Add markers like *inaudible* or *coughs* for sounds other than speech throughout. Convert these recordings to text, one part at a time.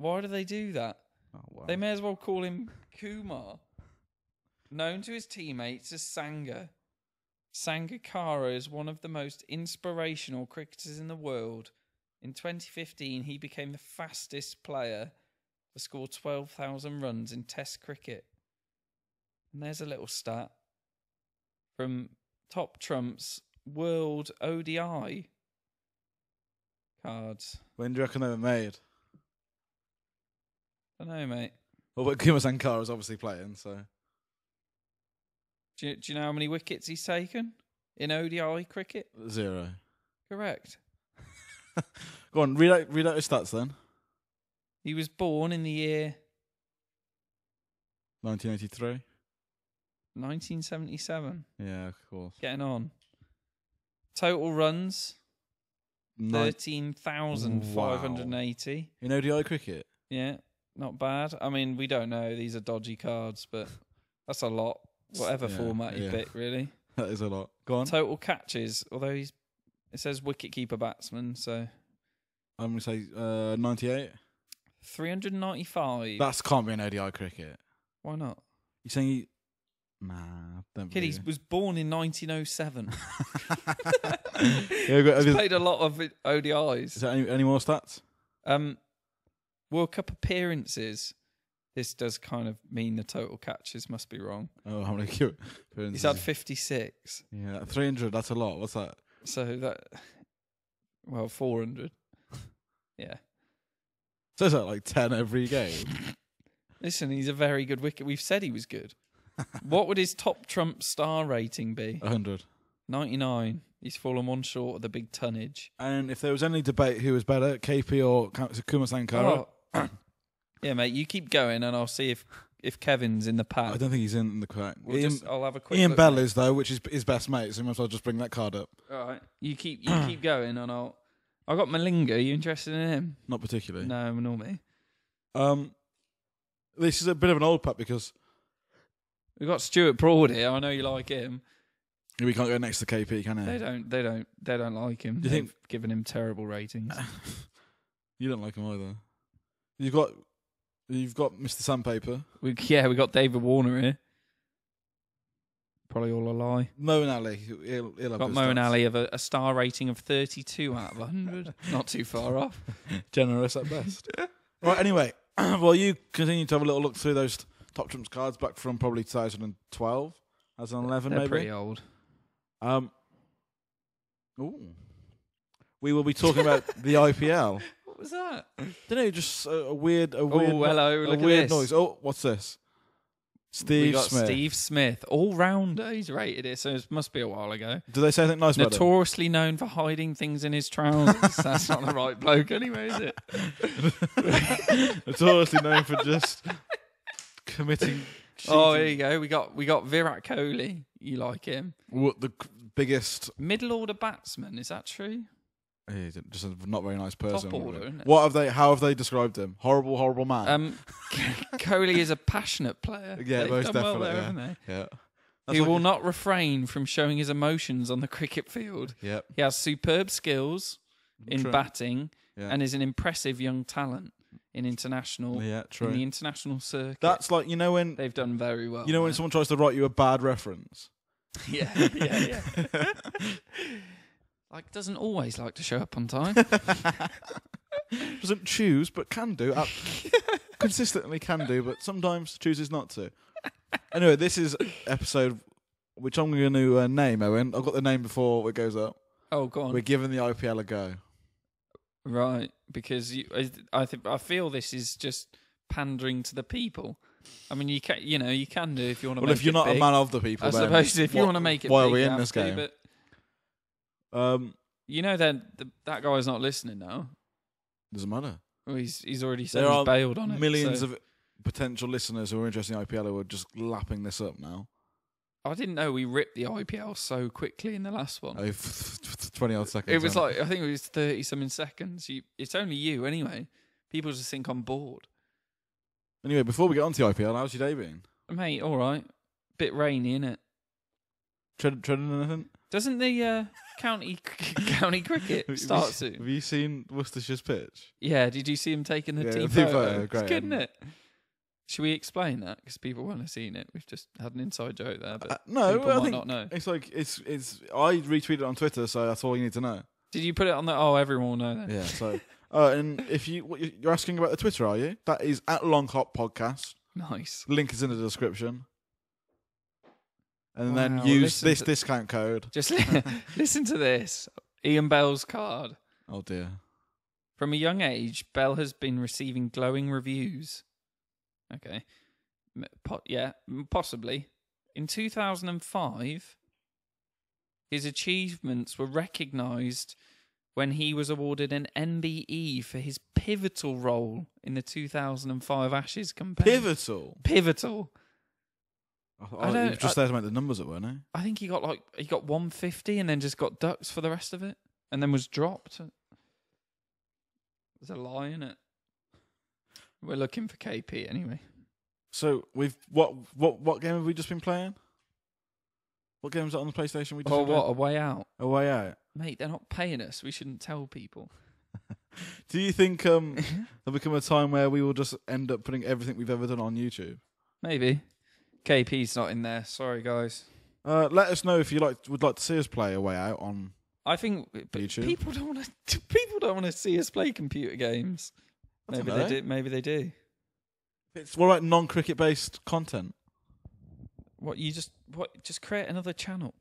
Why do they do that? Oh, wow. They may as well call him Kumar. Known to his teammates as Sanga, Sangakkara is one of the most inspirational cricketers in the world. In 2015, he became the fastest player to score 12,000 runs in Test cricket. And there's a little stat from Top Trumps World ODI cards. when do you reckon they were made? I don't know, mate. Well, but Kumar Sangakkara is obviously playing, so Do you, do you know how many wickets he's taken in ODI cricket? zero. Correct. *laughs* Go on, read out, read out his stats then. He was born in the year 1983. 1977. Yeah, of course. Getting on. Total runs Nine- 13,580. in ODI cricket. Yeah, not bad. I mean, we don't know. These are dodgy cards, but *laughs* that's a lot. Whatever Yeah, format you yeah. pick, really. *laughs* That is a lot. Go on. Total catches, although he's it says wicketkeeper batsman, so I'm gonna say uh, 98. 395. That can't be an ODI cricket. Why not? You're saying he? Nah, don't Kid, he was born in 1907. it. *laughs* yeah, He's played a lot of ODIs. is there any, any more stats? Um, World Cup appearances. This does kind of mean the total catches must be wrong. Oh, how many *laughs* cute He's had 56. Yeah, 300. That's a lot. What's that? So that, well, 400. *laughs* Yeah. So is that like 10 every game? *laughs* Listen, he's a very good wicket. We've said he was good. what would his top trump star rating be? 100. 99. He's fallen one short of the big tonnage. And if there was any debate who was better, KP or Kumar Sangakkara, Oh. Yeah, mate, you keep going and I'll see if, if Kevin's in the pack. I don't think he's in the crack. We'll Ian, just, I'll have a quick Ian look, Bell mate. is though, which is his best mate. So we might as well just bring that card up. All right. You keep you keep *clears throat* going and I'll. I got Malinga. Are you interested in him? Not particularly. No, nor me. Um, this is a bit of an old pup because We've got Stuart Broad here. I know you like him. we can't go next to KP, can we? They don't. They don't. They don't like him. Do you They've think- given him terrible ratings? *laughs* You don't like him either. You've got you've got Mr. Sandpaper, we, yeah, we got David Warner here. Probably all a lie. Moeen Ali. He'll, he'll Got Mo and. Ali of a, a star rating of 32 out of 100. *laughs* Not too far off. *laughs* generous at best. right. Anyway, *clears throat* well, you continue to have a little look through those top trumps cards back from probably 2012, as an 11 They're maybe. pretty old. Um. Ooh. We will be talking about the IPL. *laughs* What was that? Don't know, just a, a weird, a oh, weird, Oh, hello. a at weird noise. Oh, what's this? we Steve got Smith. Steve Smith, all rounder. He's rated it, so it must be a while ago. Do they say anything nice about him? Notoriously known for hiding things in his trousers. *laughs* That's not the right bloke, anyway, is it? *laughs* Notoriously known for just committing. Oh, here you go. We got we got Virat Kohli. You like him? What the biggest? Middle order batsman. Is that true? He's just a not very nice person. Top order, isn't it? What have they? How have they described him? Horrible, horrible man. Um, *laughs* Kohli is a passionate player. Yeah, They've most done well definitely, there, yeah. haven't they? yeah. he like will a- not refrain from showing his emotions on the cricket field. Yep. He has superb skills in True. batting Yeah. and is an impressive young talent in international yeah, true. in the international circuit. That's like you know when They've done very well. you know when someone tries to write you a bad reference. *laughs* yeah, yeah, yeah. *laughs* like doesn't always like to show up on time. *laughs* Doesn't choose, but can do. Uh, *laughs* consistently can do, but sometimes chooses not to. Anyway, this is episode which I'm going to uh, name. Owen, I've got the name before it goes up. oh, go on. We're giving the IPL a go. Right, because you, I, I think I feel this is just pandering to the people. I mean, you can, you know, you can do if you want to. Well, make if you're it not big. a man of the people, I then suppose if you want to make it, why are big, we in have this to, game? But Um, you know that the, that guy's not listening now. doesn't matter. Well, he's he's already said There he's bailed on it. Millions so- of potential listeners who are interested in IPL who are just lapping this up now. I didn't know we ripped the IPL so quickly in the last one. Oh, Twenty odd seconds. it was like I think it was thirty something seconds. You, it's only you anyway. People just think I'm bored, Anyway, before we get on to the IPL, how's your day been? mate. All right, bit rainy, innit? Tread, treading anything? Doesn't the uh, county *laughs* county cricket Have you- start Have you seen Worcestershire's pitch? Yeah. Did you see him taking the Yeah, team the photo? photo, It's great, good, isn't it? Should we explain that? Because people won't have seen it. We've just had an inside joke there, but Uh, no, people I might not know. it's like it's it's. I retweeted it on Twitter, so that's all you need to know. Did you put it on the? Oh, everyone will know that. Yeah. So, *laughs* uh, and if you what you're asking about the Twitter, are you? That is at Long Hop Podcast. Nice. Link is in the description. And then use this to- discount code. Just *laughs* li- *laughs* listen to this. Ian Bell's card. Oh dear. From a young age, Bell has been receiving glowing reviews. Okay. Po- yeah, possibly. In 2005, his achievements were recognised when he was awarded an MBE for his pivotal role in the 2005 Ashes campaign. Pivotal. Pivotal. I, I I, don't- just I- there to make the numbers up, weren't he? I think he got like he got 150 and then just got ducks for the rest of it, and then was dropped. There's a lie in it. We're looking for KP anyway. So we've what what what game have we just been playing? What game is that on the PlayStation? We just Oh, what a way out. A way out. mate! They're not paying us. We shouldn't tell people. *laughs* Do you think um *laughs* there'll become a time where we will just end up putting everything we've ever done on YouTube? Maybe. KP's not in there. Sorry, guys. Uh, let us know if you like would like to see us play a way out on. I think but YouTube? people don't want to. *laughs* People don't want to see us play computer games. I don't Maybe know. they do. Maybe they do. It's what about non-cricket based content? What you just what? Just create another channel.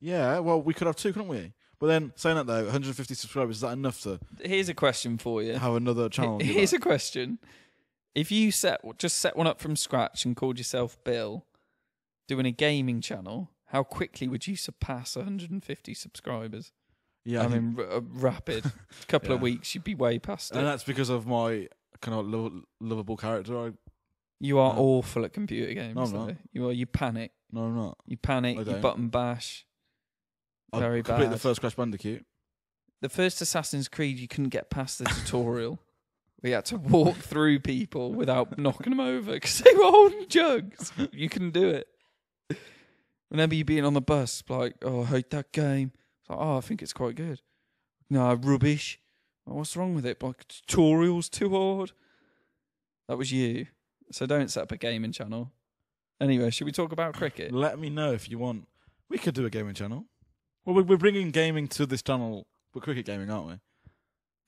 Yeah, well, we could have two, couldn't we? But then saying that though, 150 subscribers is that enough to Here's a question for you. have another channel? Here's a question: If you set just set one up from scratch and called yourself Bill, doing a gaming channel, how quickly would you surpass 150 subscribers? yeah, I I mean, r- uh, rapid. *laughs* couple of weeks, you'd be way past it. and that's because of my kind of lo- lovable character. I You are No. awful at computer games. No, I'm not. You are. You panic. no, I'm not. You panic. You button bash. I Very complete the bad. first Crash Bandicoot. The first Assassin's Creed, you couldn't get past the tutorial. We had to walk through people without knocking them over because they were holding jugs. You couldn't do it. Remember you being on the bus, like, oh, I hate that game. It's like, oh, I think it's quite good. No, rubbish. "Oh, what's wrong with it? Like, tutorial's too hard. That was you. So don't set up a gaming channel. Anyway, should we talk about cricket? Let me know if you want. We could do a gaming channel. Well, we- we're bringing gaming to this channel, but cricket gaming, aren't we?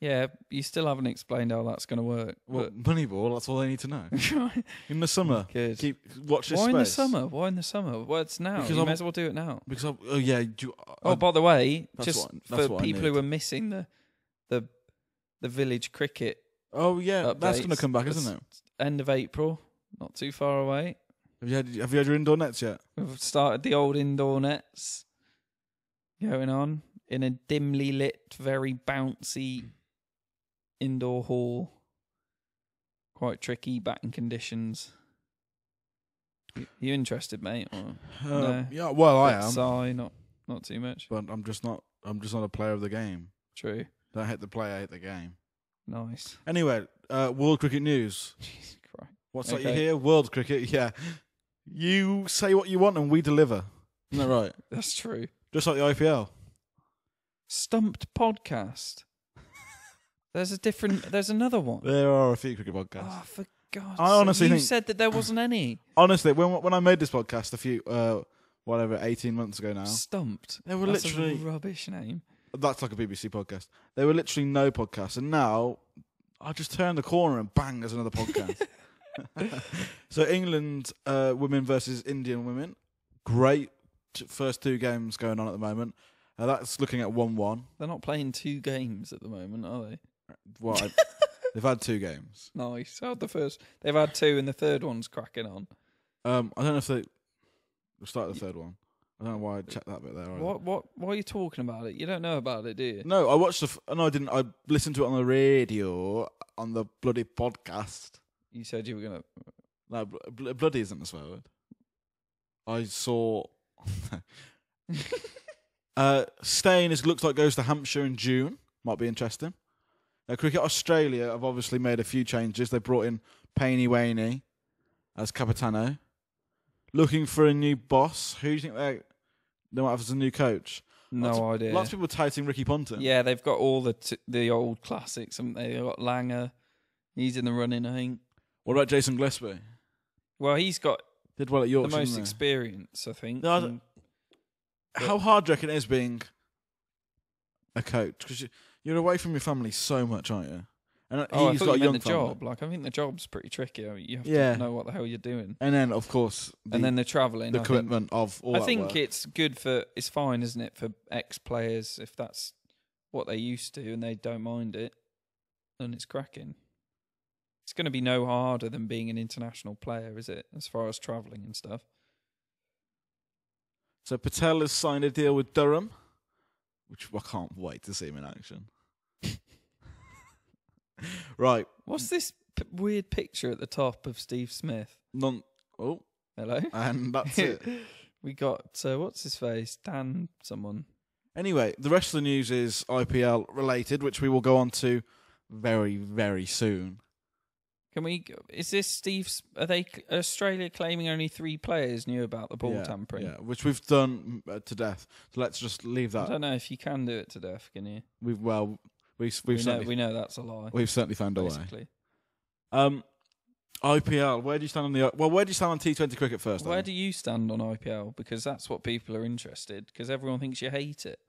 Yeah, you still haven't explained how that's going to work. Well, Moneyball. That's all they need to know. *laughs* In the summer, Good. keep watch this Why in the space. summer? Why in the summer? Well, it's now. Because you I'm- may as well do it now. Because I, oh yeah, do, Oh, by the way, that's just what- that's for what I people need. who are missing the the the village cricket oh yeah, that's going to updates, come back, isn't it? end of April, not too far away. Have you had Have you had your indoor nets yet? We've started the old indoor nets going on in a dimly lit, very bouncy indoor hall. Quite tricky batting conditions. You, you interested, mate? Or Uh, No. Yeah, well, I am, Sigh, not not too much. but I'm just not. I'm just not a player of the game. True. Don't hate the player, I hate the game. Nice. Anyway, uh, world cricket news. Jesus Christ. What's that you hear? World cricket. *laughs* Yeah, you say what you want and we deliver. Isn't that right? *laughs* That's true. Just like the IPL. Stumped podcast. There's a different. There's another one. There are a few cricket podcasts. Oh, for God's I sake. honestly you think- said that there wasn't any. Honestly, when when I made this podcast a few, uh, whatever, eighteen months ago now, Stumped. there were That's literally a rubbish name. that's like a BBC podcast. There were literally no podcasts, and now I just turn the corner and bang, there's another podcast. *laughs* *laughs* so England uh, women versus Indian women, great t- first two games going on at the moment. Uh, that's looking at one-one. They're not playing two games at the moment, are they? Well, I- *laughs* they've had two games. Nice. How'd the first? They've had two, and the third one's cracking on. Um, I don't know if they we'll start the third one. I don't know why I checked that bit there. either. What? What? Why are you talking about it? You don't know about it, do you? No, I watched the. F- no, I didn't. I listened to it on the radio on the bloody podcast. You said you were gonna. No, bl- bl- bloody isn't a swear word. I saw. *laughs* *laughs* uh, Steyn is looks like goes to Hampshire in June. Might be interesting. Uh, Cricket Australia have obviously made a few changes. They brought in Paney Waney as Capitano. Looking for a new boss. Who do you think they they might have as a new coach? No Lots of- idea. Lots of people touting Ricky Ponting. Yeah, they've got all the t- the old classics, haven't they? They've got Langer. He's in the running, I think. What about Jason Gillespie? Well, he's got Did well at the most experience, I think. No, I How hard do you reckon it is being a coach? Because you, you're away from your family so much, aren't you? And uh, oh, I he's thought got a young meant the family. job. Like, I think the job's pretty tricky. I mean, you have Yeah. to know what the hell you're doing. And then, of course, the, and then the travelling. the I commitment of all I that think work. it's good for. It's fine, isn't it, for ex players if that's what they used to and they don't mind it, then it's cracking. It's going to be no harder than being an international player, is it? As far as travelling and stuff. So Patel has signed a deal with Durham, which I can't wait to see him in action. *laughs* right, What's this p- weird picture at the top of Steve Smith? non. Oh, Hello. and that's *laughs* it. we got uh, what's his face? Dan, someone. Anyway, the rest of the news is IPL related, which we will go on to very, very soon. Can we? Is this Steve's? Are they Australia claiming only three players knew about the ball yeah, tampering? yeah, which we've done uh, to death. So let's just leave that. I don't know if you can do it to death. Can you? We've well, we've We we've know, we know that's a lie. we've certainly found a way. Basically, Um, IPL. Where do you stand on the? Well, where do you stand on T20 cricket first? where do you stand on IPL? Because that's what people are interested. Because everyone thinks you hate it,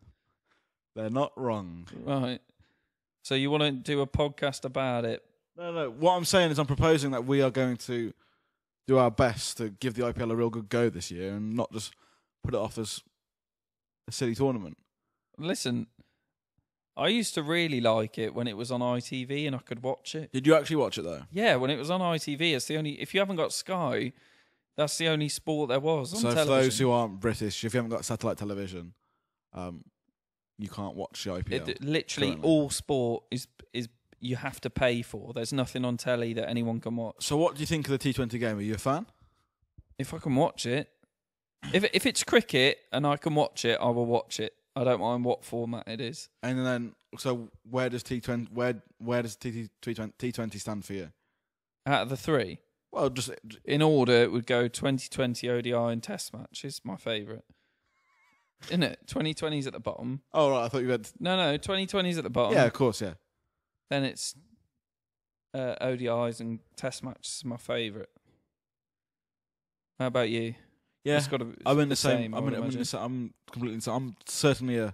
They're not wrong. right? So you want to do a podcast about it? No, no. What I'm saying is, I'm proposing that we are going to do our best to give the IPL a real good go this year, and not just put it off as a silly tournament. Listen, I used to really like it when it was on ITV and I could watch it. Did you actually watch it though? Yeah, when it was on ITV, it's the only. If you haven't got Sky, that's the only sport there was on so for those who aren't British, if you haven't got satellite television, um, you can't watch the IPL. It, literally currently. all sport is is you have to pay for. There's nothing on telly that anyone can watch. so, what do you think of the T20 game? Are you a fan? If I can watch it, if if it's cricket and I can watch it, I will watch it. I don't mind what format it is. And then, so where does T20 where where does T T20 T20 stand for you? Out of the three, Well, just in order, it would go 2020 ODI and Test match is my favourite. Isn't it? 2020's at the bottom. oh right, I thought you had No, no, 2020's at the bottom. yeah, of course, yeah. Then it's uh, ODIs and Test matches my favourite. How about you? Yeah, It's gotta, I'm in the, same. same. I I'm in, I'm, in the, sa- I'm completely. I'm certainly a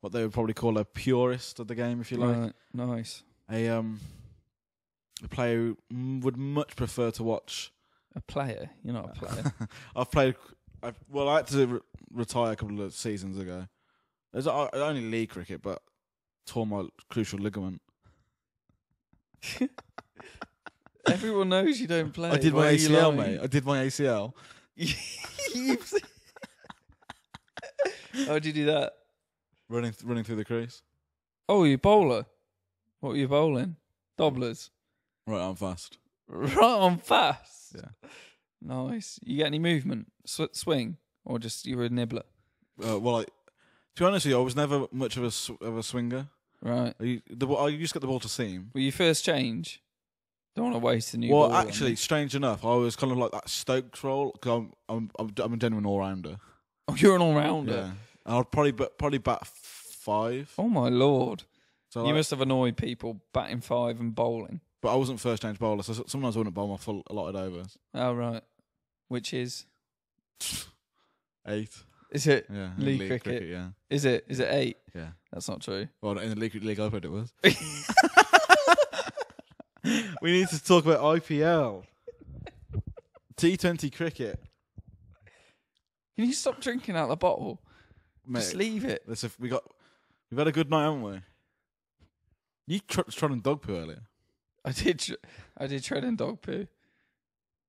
what they would probably call a purist of the game, if you like. Right, nice. A um, a player who would much prefer to watch. A player. You're not a *laughs* player. I've played. I've, well, I had to re- retire a couple of seasons ago. There's o- only league cricket, but tore my crucial ligament. *laughs* Everyone knows you don't play. I did Why my you ACL, mate. I did my ACL. How'd you do that? Running, running through the crease. Oh, you bowler. What were you bowling? Dobblers. Right, I'm fast. *laughs* Right on fast. Yeah. Nice. You get any movement? Sw- swing? Or just you were a nibbler? Uh, well, I, to be honest with you, I was never much of a sw- of a swinger. Right. I, the, I used to get the ball to seam. Were you first change? Don't want to waste a new well, actually, strange enough, I was kind of like that Stokes role because I'm, I'm I'm I'm a genuine all rounder. Oh, you're an all rounder. Yeah, and I'd probably bat, probably bat five. Oh my lord. So you like- must have annoyed people batting five and bowling. but I wasn't first change bowler, so sometimes I wouldn't bowl my full allotted overs. Oh right. Which is *sighs* Eight. is it Yeah, in League cricket. Yeah, is it is it eight? yeah. That's not true. Well, in the league, league I played it was. *laughs* we need to talk about IPL. T20 cricket. Can you stop drinking out the bottle? Mate, Just leave it. Let's we got we've had a good night, haven't we? You tr- trod on dog poo earlier. I did. tr- I did tread in dog poo,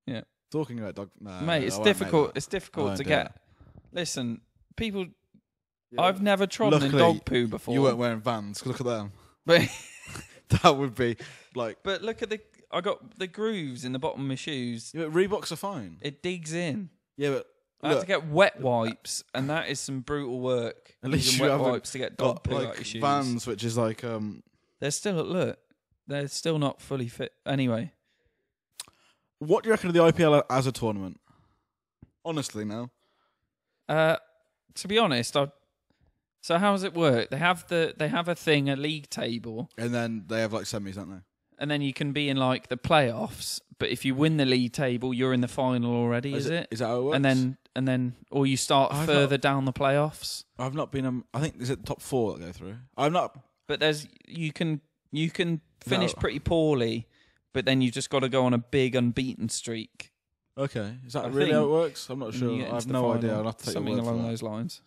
Yeah. Talking about dog, nah, mate. It's difficult. It's difficult to get. Listen, people. Yeah. I've never trodden in dog poo before. You weren't wearing Vans. Look at them. but *laughs* *laughs* That would be like. but look at the. I got the grooves in the bottom of my shoes. Yeah, but Reeboks are fine. It digs in. Yeah, but I had look, to get wet wipes, and that is some brutal work. *laughs* At least using you wet haven't wipes to get dog got poo out like your shoes. Vans, which is like um. They're still look. They're still not fully fit. Anyway, What do you reckon of the IPL as a tournament? Honestly, now. uh, to be honest, I So how does it work? They have the they have a thing, a league table, And then they have like semis, don't they? and then you can be in like the playoffs. But if you win the league table, you're in the final already, is, it? Is that how it works? And then and then or you start I've further down the playoffs. I've not been. Um, I think is it the top four that go through. I'm not. But there's you can you can finish No. pretty poorly, but then you've just got to go on a big unbeaten streak. Okay, is that I really how it think works? I'm not and sure. you get I have the no idea. final. I'll have to take your something word for along that. those lines.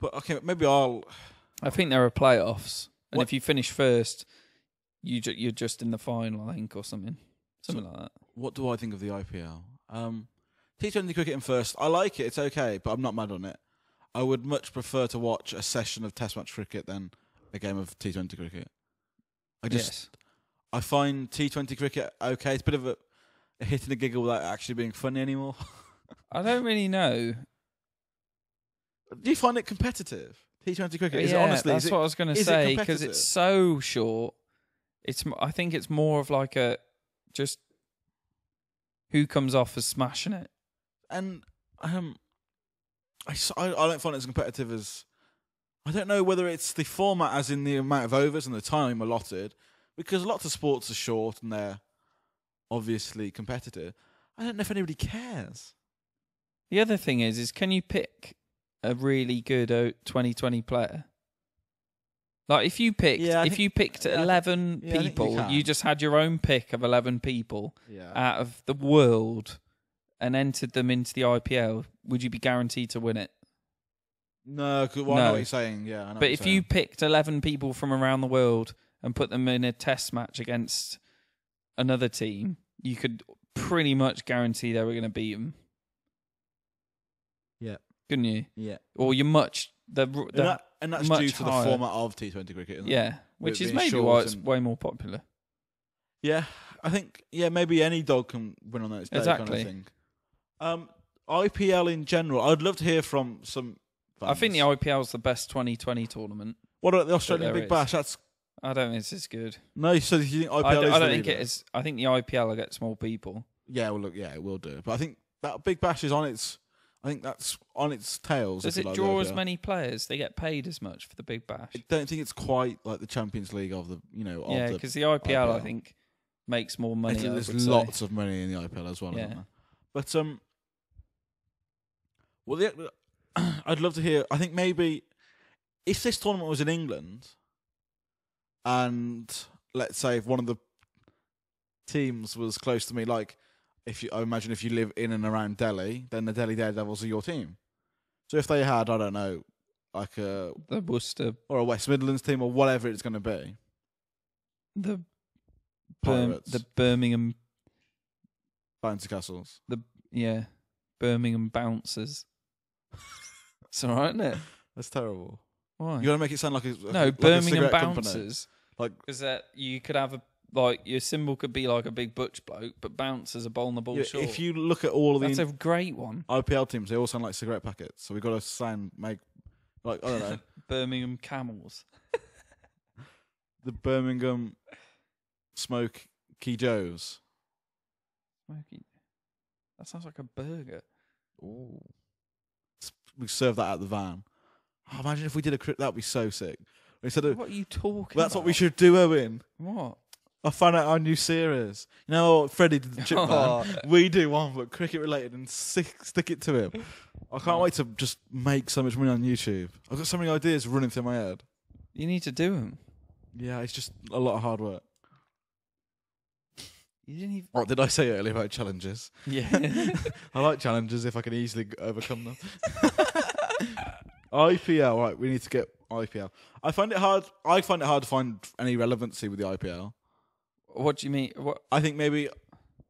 But okay, maybe I'll. I think there are playoffs, and What- if you finish first, you ju- you're just in the final, I think, or something, something like that. What do I think of the IPL? Um, T20 cricket in first. I like it. It's okay, but I'm not mad on it. I would much prefer to watch a session of Test match cricket than a game of T20 cricket. I just yes. I find T20 cricket okay. It's a bit of a, a hit and a giggle without actually being funny anymore. *laughs* I don't really know. Do you find it competitive? T20 cricket is yeah, it honestly? that's is it, what I was going to say because competitive? it's so short. It's I think it's more of like a just who comes off as smashing it. and um, I I don't find it as competitive as I don't know whether it's the format as in the amount of overs and the time allotted because lots of sports are short and they're obviously competitive. I don't know if anybody cares. The other thing is, is can you pick a really good uh, 2020 player? Like if you picked, Yeah, if think- you picked yeah, I think- 11 yeah, I think you people, you just had your own pick of 11 people Yeah. out of the world and entered them into the IPL, would you be guaranteed to win it? no, 'cause- well, I know No. what you're saying. Yeah, I know But if saying. you picked 11 people from around the world and put them in a test match against another team, you could pretty much guarantee they were going to beat them. Yeah. Couldn't you? yeah, Or you're much. The, the, and, that, and that's much due to higher. the format of T20 cricket. Isn't it? yeah, which is maybe why it's and- way more popular. Yeah, I think yeah maybe any dog can win on its day kind Exactly. of thing. Um, IPL in general, I'd love to hear from some. Fans. I think the IPL is the best 2020 tournament. what about the Australian Big is. Bash? That's I don't think it's as good. no. So do you think IPL I, d- is I don't think it is. I think the IPL will get small people. Yeah, well, look, yeah, it will do. But I think that Big Bash is on its. I think that's on its tails. Does it like, draw as many players? They get paid as much for the Big Bash. I don't think it's quite like the Champions League of the you know. Of Yeah, because the IPL, I think, makes more money. There's would say. lots of money in the IPL as well. Yeah. But um, well, the, *clears throat* I'd love to hear. I think maybe if this tournament was in England, and let's say if one of the teams was close to me, like if you, I imagine if you live in and around Delhi, then the Delhi Daredevils are your team. So if they had, I don't know, like a The Worcester, or a West Midlands team or whatever it's going to be, the Bir- Pirates, the Birmingham, Bouncy Castles. yeah, Birmingham Bouncers. *laughs* it's all right, isn't it? That's terrible. Why? You got to make it sound like a no, like a Birmingham cigarette company. Bouncers. Like- because that you could have a like your symbol could be like a big butch bloke, but bouncers are bowling the ball Yeah, short. if you look at all of the That's a great one. IPL teams, they all sound like cigarette packets. So we've got to sound make like I don't know *laughs* Birmingham Camels. the Birmingham Smoke Key Joes. Smoky. That sounds like a burger. Ooh. We serve that at the van. Oh, imagine if we did a cri- that'd be so sick. Instead of What are you talking that's what we should do, Owen. What? I found out our new series. You know, Freddie did the chip *laughs* oh, man. Oh. We do one, but cricket related, and stick, stick it to him. I can't wait to just make so much money on YouTube. I've got so many ideas running through my head. You need to do them. Yeah, it's just a lot of hard work. You didn't even. What did I say earlier about challenges? Yeah. *laughs* I like challenges if I can easily overcome them. *laughs* IPL, right? We need to get IPL. I find it hard. I find it hard to find any relevancy with the IPL. What do you mean? What? I think maybe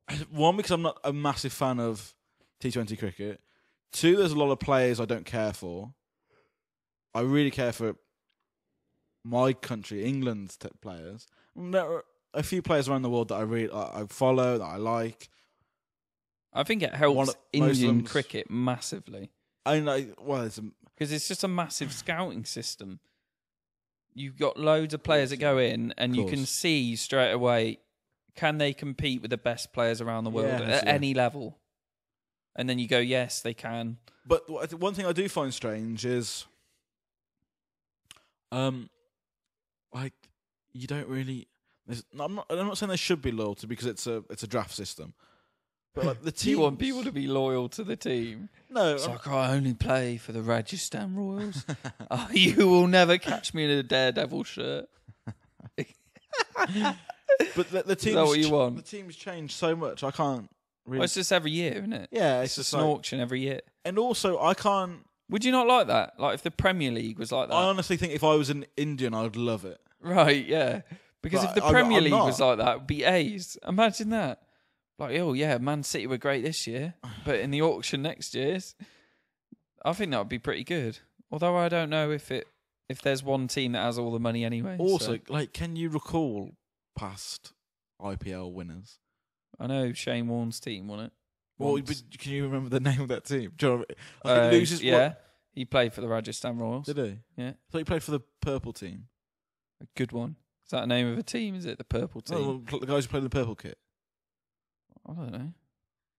*sighs* one because I'm not a massive fan of T20 cricket. Two, there's a lot of players I don't care for. I really care for my country, England's t- players. There are a few players around the world that I really I I follow that I like. I think it helps of- Indian cricket massively I know. Well, it's a, because it's just a massive scouting system. You've got loads of players that go in, and you can see straight away can they compete with the best players around the world Yeah, at yeah. any level. And then you go, yes, they can. But one thing I do find strange is Um, like you don't really. there's- I'm not. I'm not saying there should be loyalty because it's a it's a draft system. But like the team. you want people to be loyal to the team? No, It's I'm- like oh, I only play for the Rajasthan Royals. *laughs* oh, you will never catch me in a Daredevil shirt. *laughs* but the, the team's what you want? The team's changed so much. I can't really. Well, it's just every year, isn't it? yeah, It's, it's, just an like, auction every year. and also I can't. Would you not like that? Like if the Premier League was like that, I honestly think if I was an Indian, I'd love it. right? Yeah, because But if the Premier I'm League was like that, it'd be A's. Imagine that. Like, oh yeah, Man City were great this year, but in the auction next year's, I think that would be pretty good. Although I don't know if it if there's one team that has all the money anyway. so- Also, like, can you recall past IPL winners? I know Shane Warne's team won it. Well, once. but can you remember the *laughs* name of that team? Do you know, like Uh, loses. what- yeah, he played for the Rajasthan Royals. did he? Yeah. I thought he played for the purple team. A good one. Is that the name of a team? Is it the purple team? Oh, the guys who played in the purple kit. I don't know.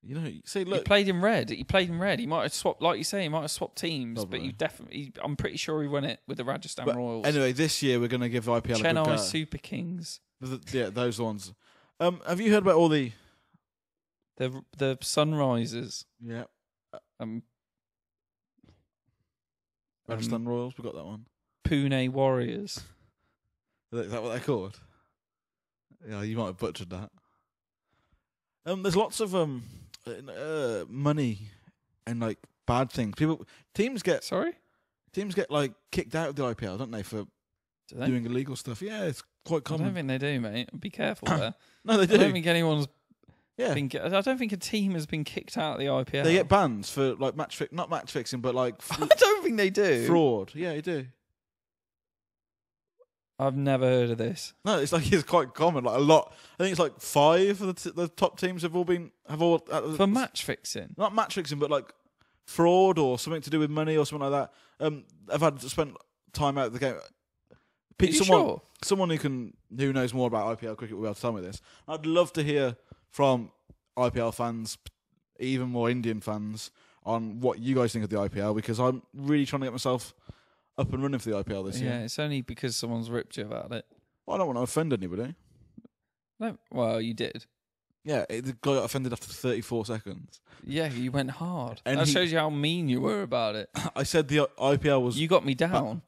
You know, see, he played in red. He played in red. He might have swapped, like you say, he might have swapped teams, but Probably. he definitely. I'm pretty sure he won it with the Rajasthan But Royals. anyway, this year we're going to give IPL a good Chennai go. Super Kings. The- yeah, those ones. Um, have you heard about all the? The the Sunrisers. Yeah, Um, Rajasthan um, Royals. We got that one. Pune Warriors. Is that what they're called? Yeah, you might have butchered that. Um, there's lots of um, uh, money and like bad things. People, teams get Sorry. teams get like kicked out of the IPL, don't they, for Do they? doing illegal stuff? Yeah, it's quite common. I don't think they do, mate. Be careful *coughs* there. no, they do. I do. don't think anyone's yeah, been. I don't think a team has been kicked out of the IPL. they get bans for like match fi- not match fixing, but like *laughs* I don't think they do. fraud. Yeah, you do. I've never heard of this. No, it's like it's quite common. Like a lot. I think it's like five of the, t- the top teams have all been have all uh, For match fixing. not match fixing, but like fraud or something to do with money or something like that. Um, I've had to spend time out of the game. Are Pete, you someone, sure? someone who can who knows more about IPL cricket will be able to tell me this. I'd love to hear from IPL fans, even more Indian fans, on what you guys think of the IPL because I'm really trying to get myself up and running for the IPL this year. Yeah, year. it's only because someone's ripped you about it. Well, I don't want to offend anybody. No, well, you did. Yeah, it, the guy got offended after 34 seconds. Yeah, you went hard. And that he- shows you how mean you were about it. *laughs* I said the IPL was. You got me down.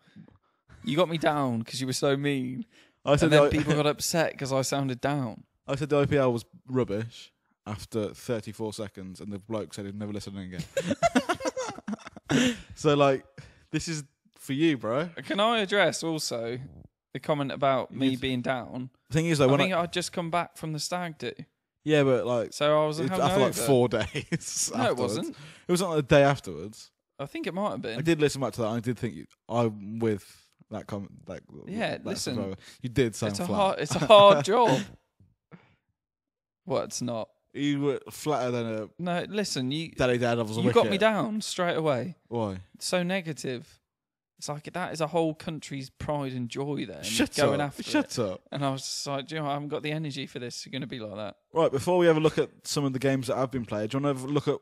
You got me down because you were so mean, I said and then I- people got *laughs* upset because I sounded down. I said the IPL was rubbish after 34 seconds, and the bloke said he'd never listen again. *laughs* so, like, this is for you, bro. Can I address also the comment about me being down? The thing is, though, I when think I, I, would just come back from the stag do, yeah, but like so I was hungover. after like four *laughs* days. No, it afterwards. wasn't. It was not the day afterwards. I think it might have been. I did listen back to that. and I did think you, I'm with that comment. That Yeah, that listen. you did sound It's a flat. hard. It's a hard *laughs* job. What? It's not. You were flatter than a No, listen. You Daddy Daredevil's a you got me wicket. down straight away. Why? So negative. It's like that is a whole country's pride and joy there. and Shut going up! after it. Shut up! And I was just like, "Do you know, I haven't got the energy for this. You're going to be like that. Right, before we have a look at some of the games that have been played, do you want to have a look at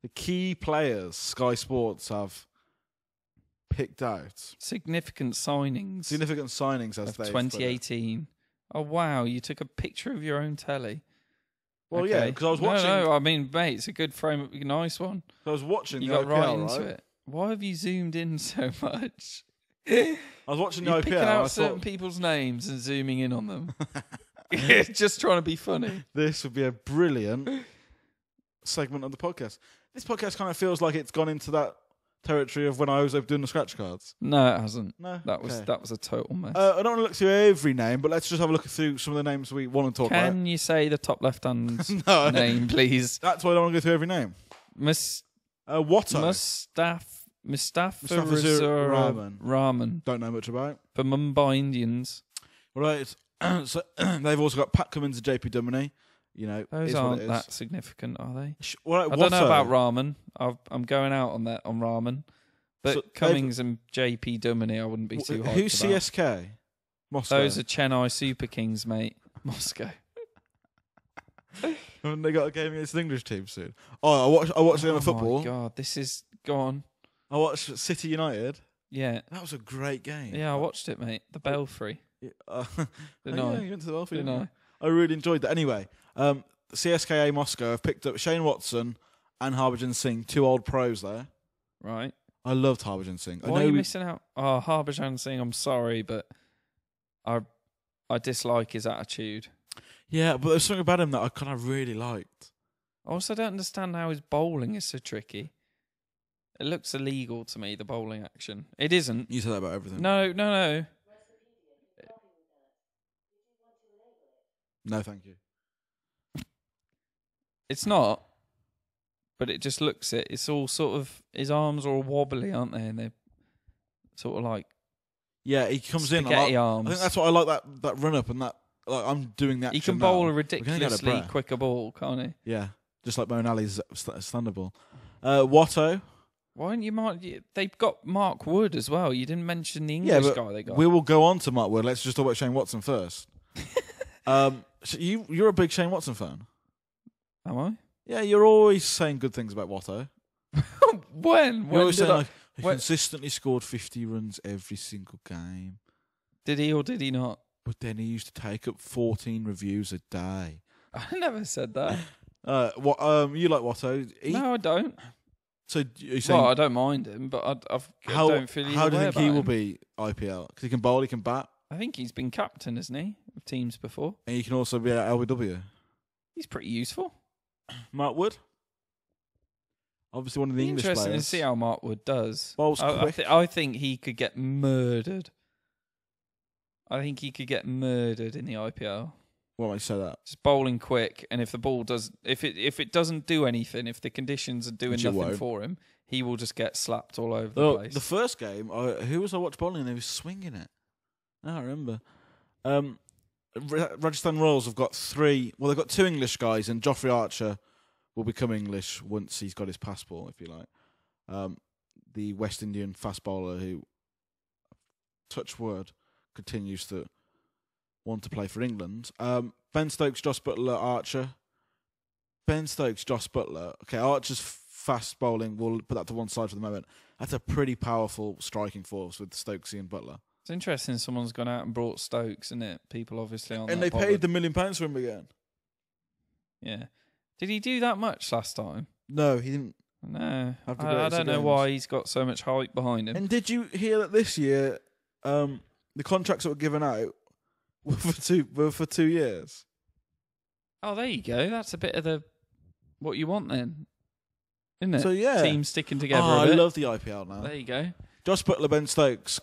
the key players Sky Sports have picked out? Significant signings Significant signings as of they 2018. Oh wow, you took a picture of your own telly. Well, yeah, because I was watching. No, no, I mean, mate, it's a good frame, nice one. I was watching You got IPL, right right? into it. Why have you zoomed in so much? I was watching the You're picking out I certain thought people's names and zooming in on them. *laughs* *laughs* Just trying to be funny. this would be a brilliant segment of the podcast. This podcast kind of feels like it's gone into that territory of when I was doing the scratch cards. No, it hasn't. No, That was Okay. that was a total mess. Uh, I don't want to look through every name, but let's just have a look through some of the names we want to talk about. Can you say the top left hand about. *laughs* no, name, please? that's why I don't want to go through every name. Mus- Uh, Watto. Mustaf Mustafa Mustafa Rahman. Rahman. Don't know much about. for Mumbai Indians. Right. *clears throat* so *clears throat* they've also got Pat Cummins and JP Duminy. You know, Those is aren't that significant, are they? Sh- well, I don't know about Rahman. I've, I'm going out on that on Rahman, but So Cummins and JP Duminy, I wouldn't be too Wh- high. Who's CSK? Moscow. Those are Chennai Super Kings, mate. *laughs* Moscow. *laughs* Haven't they got a game against the English team soon? Oh, I watched. I watched them oh in football. god, this is gone. I watched City United. Yeah, That was a great game. yeah, I watched it, mate. The Belfry, *laughs* Yeah, uh, *laughs* didn't oh, I? yeah, you went to the Belfry, Didn't didn't I? you? I really enjoyed that. Anyway, um, CSKA Moscow have picked up Shane Watson and Harbhajan Singh, two old pros there. Right. I loved Harbhajan Singh. I Why know are you we- missing out? Oh, Harbhajan Singh, I'm sorry, but I I dislike his attitude. yeah, but there's something about him that I kind of really liked. I also don't understand how his bowling is so tricky. It looks illegal to me, the bowling action. It isn't. You said that about everything. No, no, no. No, thank you. It's not. But it just looks it. It's all sort of his arms are all wobbly, aren't they? And they're sort of like Yeah, he comes in. I, like, I think that's what I like that that run up and that. Like I'm doing that. he can bowl a ridiculously quicker ball, can't he? Yeah, just like Moeen Ali's st- standard ball. Uh, Watto. Why don't you mark? They've got Mark Wood as well. You didn't mention the Yeah, English but guy they got. We will go on to Mark Wood. Let's just talk about Shane Watson first. *laughs* um, you you're a big Shane Watson fan. Am I? Yeah, you're always saying good things about Watto. *laughs* when? When always did, I- like he when- consistently scored 50 runs every single game, did he or did he not? but then he used to take up 14 reviews a day. *laughs* I never said that. Uh, what um, you like Watto? He, no, I don't. So you saying Well, I don't mind him, but I, I've, how I don't feel how do you think he about will him. be IPL? Because he can bowl, he can bat, I think he's been captain, isn't he, of teams before? and he can also be at LBW. He's pretty useful. *clears throat* Mark Wood, obviously one of the English interesting players. to see how Mark Wood does. Bowls I, I, quick. I think he could get murdered. I think he could get murdered in the IPL. What makes you say that? Just bowling quick, and if the ball does, if it if it doesn't do anything, if the conditions are doing Which it nothing won't. for him, he will just get slapped all over the Oh, place. the first game, I, who was I watched bowling and they were swinging it? I don't remember. Um, Ra- Rajasthan Royals have got three. Well, they've got two English guys, and Jofra Archer will become English once he's got his passport, if you like. Um, the West Indian fast bowler who, touch word, continues to want to play for England. Um, ben Stokes, Jos Buttler, Archer. Ben Stokes, Jos Buttler. Okay, Archer's fast bowling. We'll put that to one side for the moment. That's a pretty powerful striking force with Stokesy and Buttler. it's interesting. Someone's gone out and brought Stokes, isn't it? People obviously on and they paid the million pounds for him again. Yeah. Did he do that much last time? No, he didn't. No, I, I don't know why he's got so much hype behind him. And did you hear that this year, um, the contracts that were given out *laughs* for two were for two years? oh, there you go. That's a bit of the what you want then, isn't it? So yeah, Teams sticking together. Oh, I love the IPL now. There you go. Josh Buttler, Ben Stokes.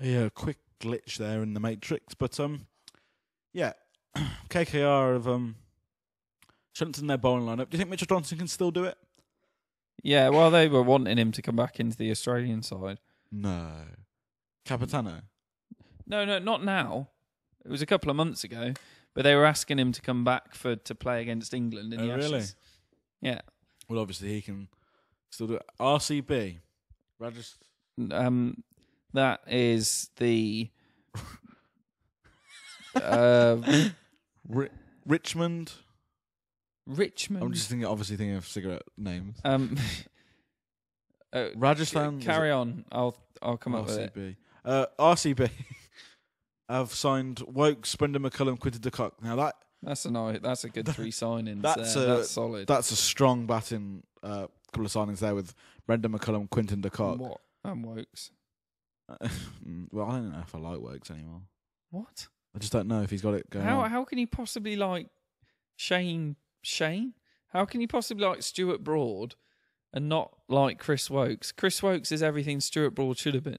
Yeah, quick glitch there in the matrix, but um, yeah, *clears throat* KKR have um strengthened their bowling lineup. Do you think Mitchell Johnson can still do it? Yeah, well, they were wanting him to come back into the Australian side. No, Capitano. No, no, not now. It was a couple of months ago, but they were asking him to come back for to play against England in Oh, the really? Yeah. Well, obviously he can still do it. RCB. Rajasthan. Um, that is the. uh, *laughs* Ri- Richmond. Richmond. I'm just thinking, obviously thinking of cigarette names. Um, *laughs* uh, Rajasthan. carry on. I'll I'll come up with it. RCB. Uh, RCB *laughs* have signed Woakes, Brendon McCullum, Quinton de Kock. Now that That's a nice. That's a good three signings. that's there. a- that's solid. that's a strong batting uh, couple of signings there with Brendon McCullum, Quinton de Kock. what? Um, Woakes. *laughs* Mm, well, I don't know if I like Woakes anymore. What? I just don't know if he's got it going How on. how can you possibly like Shane Shane? How can you possibly like Stuart Broad and not like Chris Woakes? Chris Woakes is everything Stuart Broad should have been.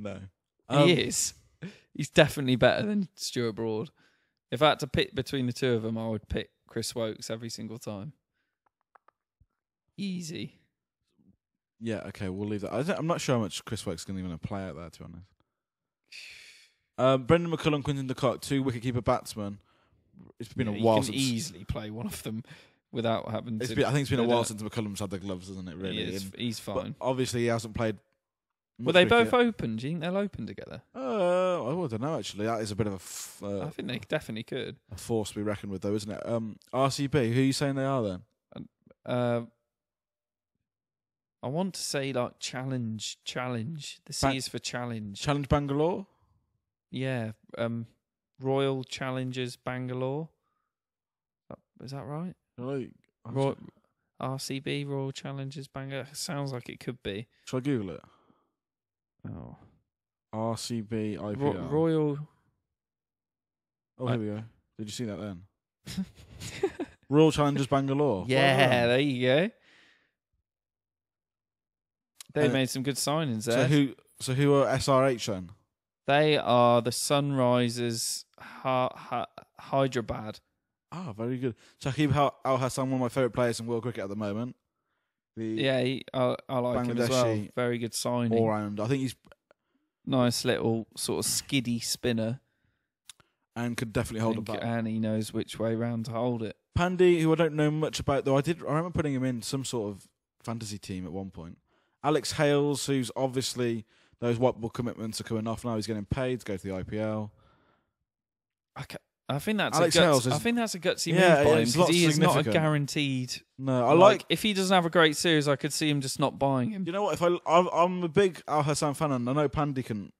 No. he Um, is. He's definitely better than Stuart Broad. If I had to pick between the two of them, I would pick Chris Woakes every single time. Easy. Yeah, okay, we'll leave that. I I'm not sure how much Chris Woakes is going to even play out there, to be honest. Um, Brendon McCullum, Quinton de Kock, two wicketkeeper batsmen. It's been Yeah, a you while can since. easily play one of them without having It's to. been, I think it's been a while since McCullum's had the gloves, hasn't it? Really. He is- he's but fine. obviously, he hasn't played. Were they both open? Do you think they'll open together? Uh, I don't know. Actually, that is a bit of a, f- uh, I think they definitely could. a force to be reckoned with, though, isn't it? Um, RCB. Who are you saying they are then? Uh, I want to say like challenge, challenge. The C Ba- is for challenge. Challenge Bangalore. yeah. Um, Royal Challengers Bangalore. Uh, Is that right? Like, Roy- RCB Royal Challengers Bangalore. Sounds like it could be. Shall I Google it? Oh, RCB IPL. Ro- Royal. oh, I- here we go. Did you see that then? *laughs* Royal Challengers Bangalore. Well yeah, there you go. They Uh, made some good signings there. So there. who? So who are SRH then? They are the Sunrisers ha- ha- Hyderabad. Ah, very good. Shakib Al Hasan, one of my favourite players in world cricket at the moment. The Yeah, he, I, I like him as well. Bangladeshi Very good signing. all round. I think he's Nice little sort of skiddy spinner. and could definitely hold a bat. and he knows which way round to hold it. Pandey, who I don't know much about, though I did. I remember putting him in some sort of fantasy team at one point. Alex Hales, who's obviously those white ball commitments are coming off now. He's getting paid to go to the IPL. I, ca- I think that's Alex a guts, is- I think that's a gutsy Yeah, move by yeah, him it's because he is not a significant. guaranteed. No, I like. if he doesn't have a great series, I could see him just not buying him. You know what? If I, I'm, I'm a big Al Hasan fan, and I know Pandey can.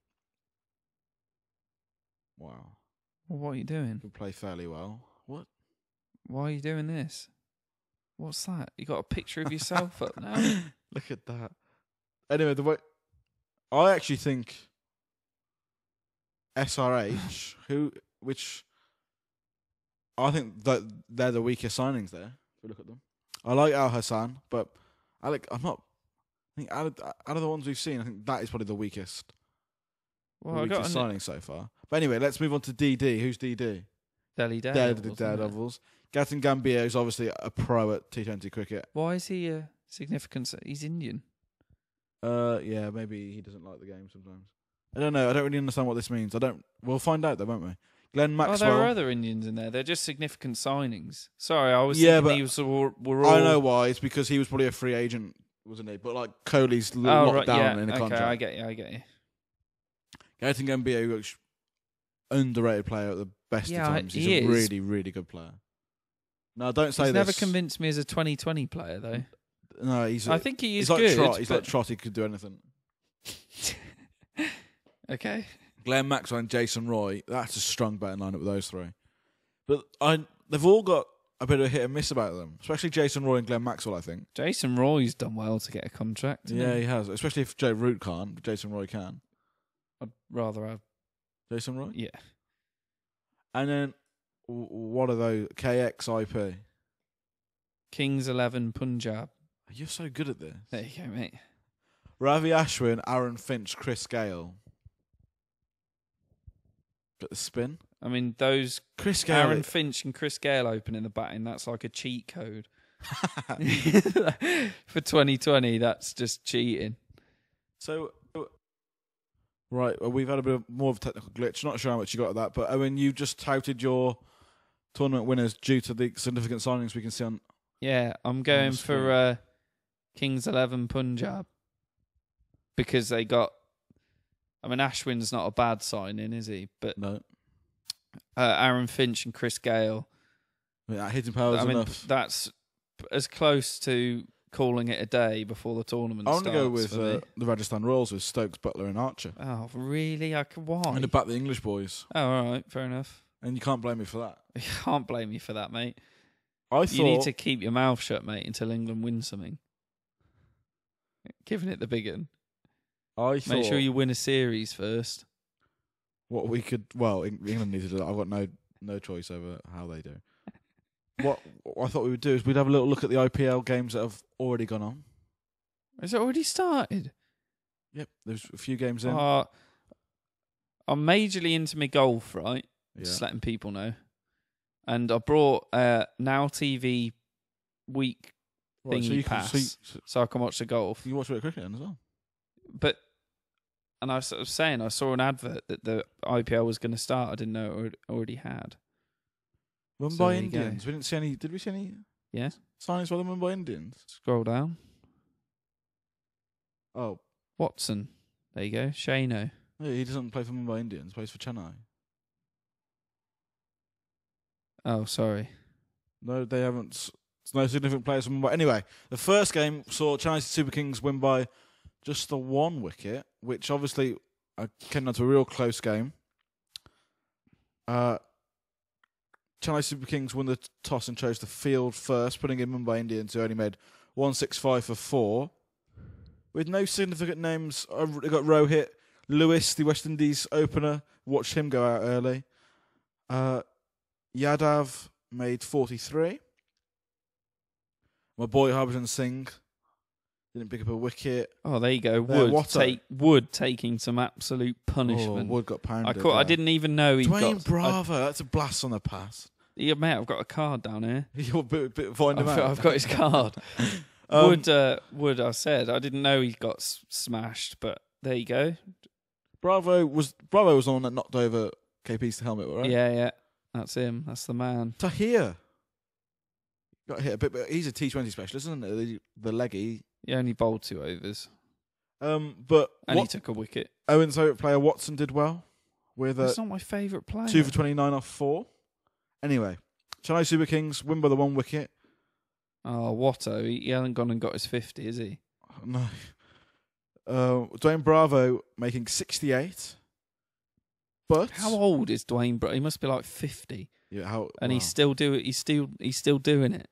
Wow, Well, what are you doing? can play fairly well. What? Why are you doing this? What's that? You got a picture of yourself up *laughs* now? Look at that. Anyway, the way I actually think SRH, who which I think that they're the weakest signings there. If we look at them, I like Al Hasan, but Alec, I'm not. I think out of, out of the ones we've seen, I think that is probably the weakest, Well, the I got weakest signing so far. But anyway, let's move on to DD. Who's DD? Delhi Dare Daredevils. Daredevils. Gautam Gambhir is obviously a pro at T20 cricket. Why is he a significant? He's Indian. Uh, yeah, maybe he doesn't like the game sometimes. I don't know. I don't really understand what this means. I don't. We'll find out though, won't we? Glenn Oh, there are other Indians in there. They're just significant signings. Sorry, I was Yeah, thinking but he was were all. I know why. It's because he was probably a free agent, wasn't he? But like l- Oh, locked right, down yeah. in a okay, contract. I get you. I get you. Gambhir, who's underrated player at the best Yeah, of times. He's he a is. really, really good player. No, don't say that. He's this. never convinced me as a 2020 player, though. No, he's. I think he is he's like good. Trott. He's but- like Trott. He could do anything. *laughs* okay. Glenn Maxwell and Jason Roy. That's a strong batting lineup with those three. But I, they've all got a bit of a hit and miss about them, especially Jason Roy and Glenn Maxwell. I think. Jason Roy's done well to get a contract. Yeah, he? he has. Especially if Joe Root can't, but Jason Roy can. I'd rather have. Jason Roy. Yeah. And then w- what are those? KXIP. Kings 11 Punjab. You're so good at this. There you go, mate. Ravi Ashwin, Aaron Finch, Chris Gayle. Got the spin. I mean, those Chris Gayle. Aaron Finch and Chris Gayle opening the batting, that's like a cheat code. *laughs* *laughs* For 2020, that's just cheating. so, right, well, we've had a bit of more of a technical glitch. Not sure how much you got of that, but Owen, you just touted your tournament winners due to the significant signings we can see on. Yeah, I'm going for uh, Kings 11 Punjab because they got. I mean, Ashwin's not a bad signing, is he? But No, uh, Aaron Finch and Chris Gayle. I mean, that hitting power is I mean, enough. that's as close to calling it a day before the tournament I want to go with uh, the Rajasthan Royals with Stokes, Buttler, and Archer. Oh, really? I can, why? I'm going to back the English boys, Oh, all right, fair enough. and you can't blame me for that. *laughs* You can't blame me for that, mate. I thought You need to keep your mouth shut, mate, until England wins something. Giving it the big one. I thought Make sure you win a series first. what we could. Well, Eng- England needs to do that. I've got no no choice over how they do. *laughs* what, what I thought we would do is we'd have a little look at the IPL games that have already gone on. Has it already started? Yep, there's a few games in. Uh, I'm majorly into my golf, right? yeah. Just letting people know. And I brought uh, Now TV week Right, so thingy you can pass. see, so so I can watch the golf. you watch a bit of cricket then as well. But and I was sort of saying I saw an advert that the IPL was going to start. I didn't know it already- already had. Mumbai So. Indians. We didn't see any. Did we see any Yeah. signings by the Mumbai Indians? Scroll down. Oh, Watson. There you go. Shano. yeah, he doesn't play for Mumbai Indians. Plays for Chennai. Oh, sorry. No, they haven't s- no significant players from Mumbai. Anyway, the first game saw Chennai Super Kings win by just the one wicket, which obviously came down to a real close game. Uh, Chennai Super Kings won the toss and chose to field first, putting in Mumbai Indians, who only made 165 for four. With no significant names, uh, they got Rohit, Lewis, the West Indies opener, watched him go out early. Uh, Yadav made 43. My boy Harbhajan Singh didn't pick up a wicket. Oh, there you go. There, Wood take Wood taking some absolute punishment. Oh. Wood got I pounded. caught, I there. didn't even know he Dwayne got. Bravo, that's a blast on the pass. I, yeah, mate, I've got a card down here. *laughs* You're a bit, bit find I've, out. I've got his card. *laughs* Um, Wood, uh, Wood. I said I didn't know he got s- smashed, but there you go. Bravo was Bravo was the one that knocked over KP's helmet, right? Yeah, yeah, that's him. That's the man. Tahir got hit a bit, but he's a T20 specialist, isn't it? The, the leggy. He only bowled two overs, Um, but and he took a wicket. Owen's favourite player Watson did well with uh, That's not my favourite player. two for 29 off four. Anyway, Chennai Super Kings win by the one wicket. Oh, Watto, he, he hasn't gone and got his fifty, is he? No. Uh, Dwayne Bravo making 68. But How old is Dwayne? Bro, he must be like fifty, Yeah, how and wow. he's still do it. He's still he's still doing it.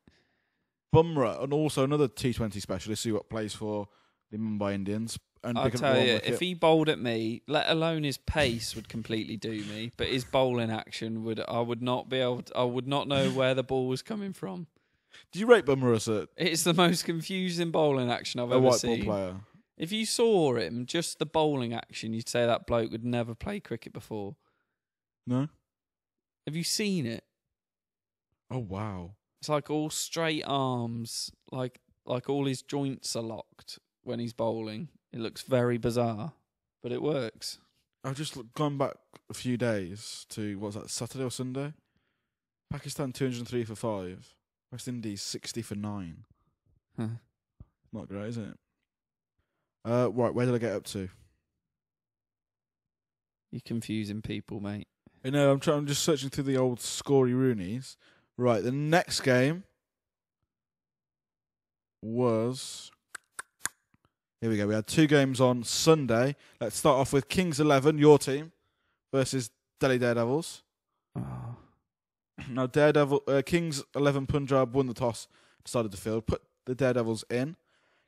Bumrah and also another T20 specialist who plays for the Mumbai Indians. And I tell you, wicket. if he bowled at me, let alone his pace would completely do me. But his bowling action would, I would not be able. To, I would not know where the ball was coming from. *laughs* Do you rate Bumrah as a, It's the most confusing bowling action I've a ever white seen. ball player? If you saw him, just the bowling action, you'd say that bloke would never play cricket before. No. Have you seen it? Oh wow. It's like all straight arms, like like all his joints are locked when he's bowling. It looks very bizarre, but it works. I've just gone back a few days to what's that Saturday or Sunday? Pakistan 203 for five. West Indies 60 for nine. Huh. Not great, is it? Uh, right, where did I get up to? You're confusing people, mate. You know, I'm trying. I'm just searching through the old scory Roonies. Right, the next game was. Here we go. We had two games on Sunday. Let's start off with Kings Eleven, your team, versus Delhi Daredevils. Oh. Now, Daredevil uh, Kings Eleven Punjab won the toss, decided to field, put the Daredevils in.